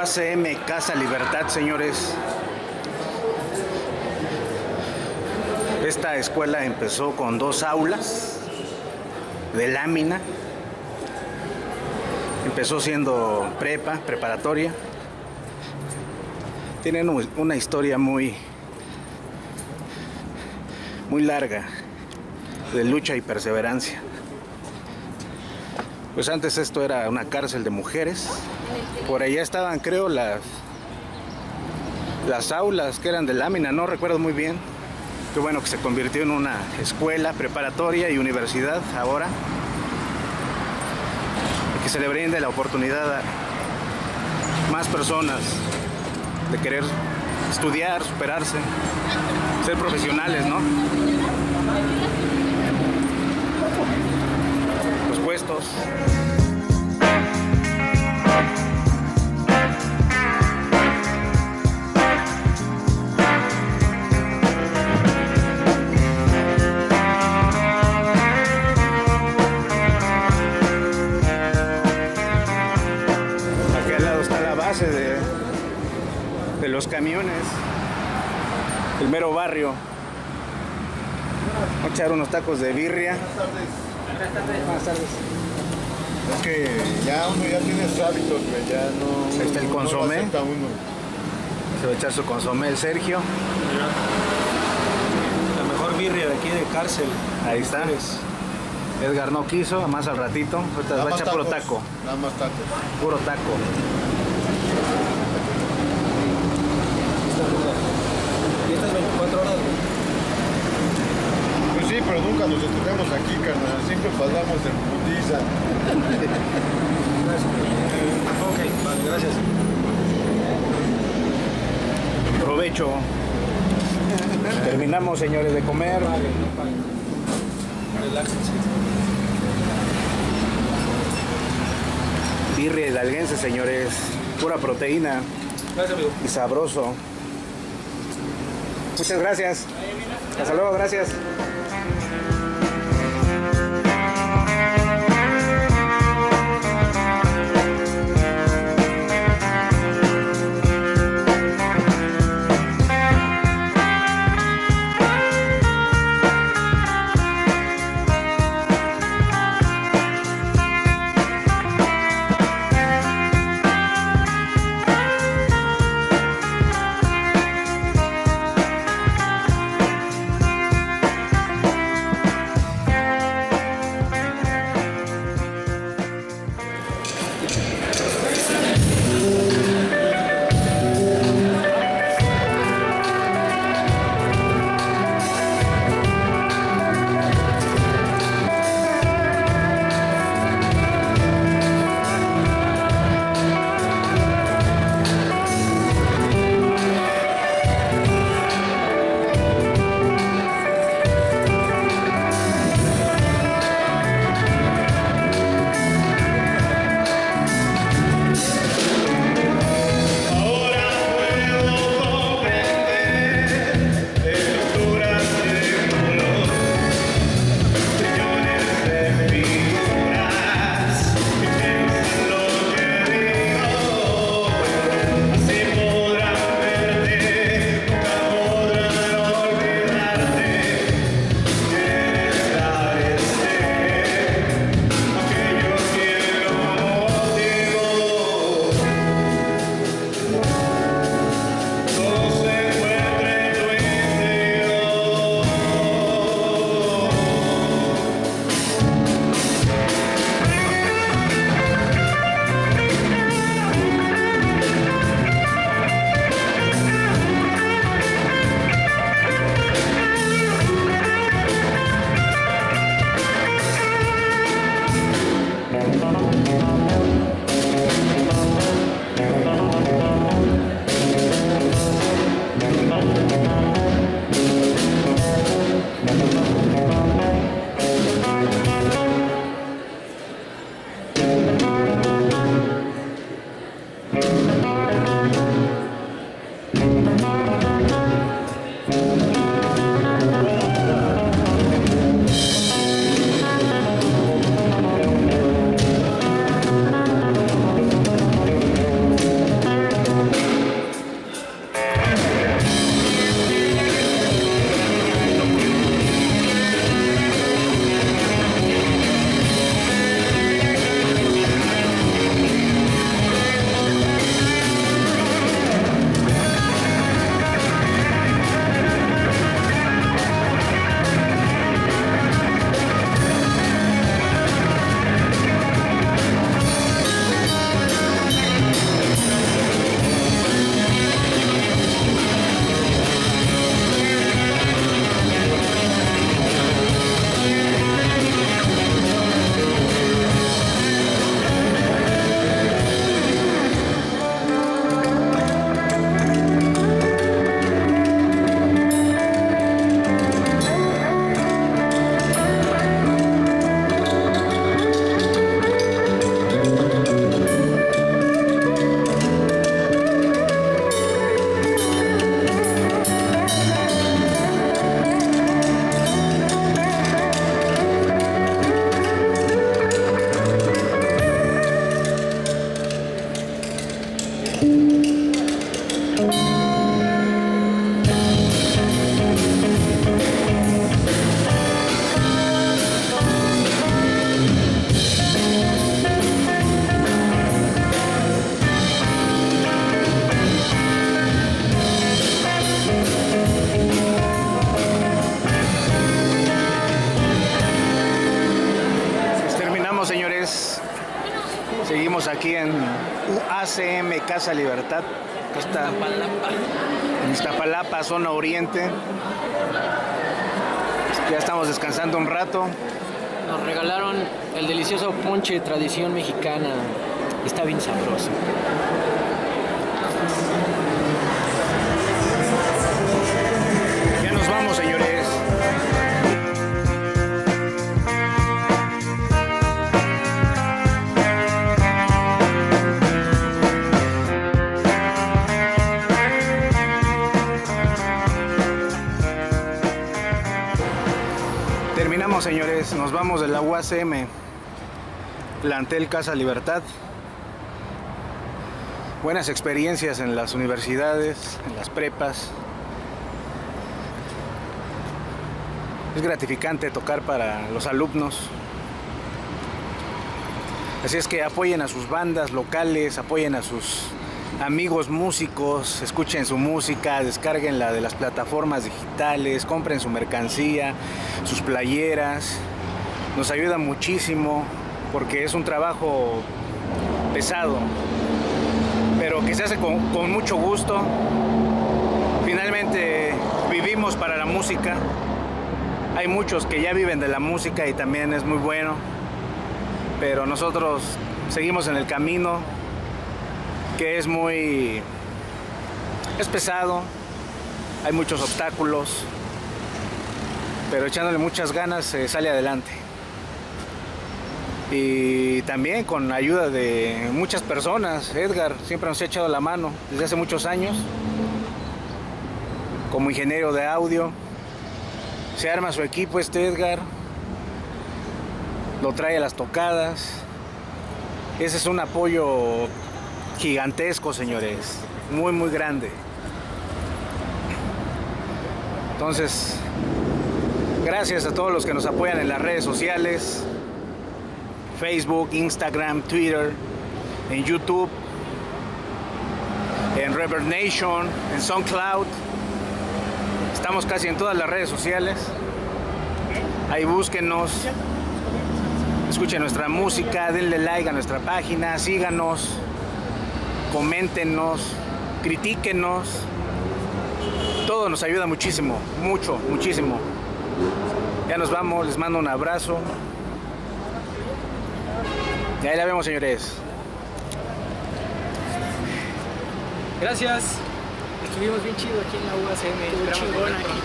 UACM Casa Libertad, señores. Esta escuela empezó con dos aulas de lámina. Empezó siendo prepa, preparatoria. Tienen una historia muy muy larga de lucha y perseverancia. Pues antes esto era una cárcel de mujeres. Por allá estaban, creo, las las aulas que eran de lámina, no recuerdo muy bien. Qué bueno que se convirtió en una escuela preparatoria y universidad ahora. Que se le brinde la oportunidad a más personas de querer estudiar, superarse, ser profesionales, ¿no? Los puestos. De, de los camiones, el mero barrio. Vamos a echar unos tacos de birria. Buenas tardes. Es que ya uno ya tiene sus hábitos, güey, ya no... Ahí está el no lo consomé. uno. Se va a echar su consomé el Sergio. La mejor birria de aquí de cárcel. Ahí está. Edgar no quiso, más al ratito. Ahorita va a echar puro taco. Nada más tacos. Puro taco. Y estas 24 horas, güey. Pues sí, pero nunca nos detenemos aquí, carnal. Siempre pasamos en putiza. Gracias. Ok, vale, gracias. Provecho. Terminamos, señores, de comer. Vale, no. Relájense. Birria hidalguense, señores. Pura proteína Gracias, amigo. y sabroso. Muchas gracias. Hasta luego, gracias. Aquí en UACM Casa Libertad, está en Iztapalapa, zona oriente. Ya estamos descansando un rato. Nos regalaron el delicioso ponche de tradición mexicana. Está bien sabroso. Señores. Nos vamos de la UACM. Plantel Casa Libertad. Buenas experiencias en las universidades, en las prepas. Es gratificante tocar para los alumnos. Así es que apoyen a sus bandas locales, apoyen a sus amigos músicos, escuchen su música, descarguenla de las plataformas digitales, compren su mercancía, sus playeras. Nos ayuda muchísimo porque es un trabajo pesado, pero que se hace con, con mucho gusto. Finalmente vivimos para la música. Hay muchos que ya viven de la música y también es muy bueno, pero nosotros seguimos en el camino que es muy... es pesado, hay muchos obstáculos, pero echándole muchas ganas se sale adelante. Y también con ayuda de muchas personas, Edgar siempre nos ha echado la mano desde hace muchos años, como ingeniero de audio. Se arma su equipo este Edgar, lo trae a las tocadas. Ese es un apoyo gigantesco, señores. Muy, muy grande. Entonces, gracias a todos los que nos apoyan en las redes sociales. Facebook, Instagram, Twitter, en YouTube, en Reverb Nation, en SoundCloud. Estamos casi en todas las redes sociales. Ahí búsquenos. Escuchen nuestra música, denle like a nuestra página, síganos coméntenos, critíquenos. Todo nos ayuda muchísimo, mucho, muchísimo. Ya nos vamos, les mando un abrazo. Y ahí la vemos, señores. Gracias. Estuvimos bien chido aquí en la UACM. Chingón aquí.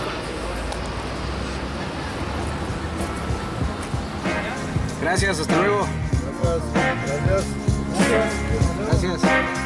Gracias, hasta luego. Gracias. Gracias. Gracias.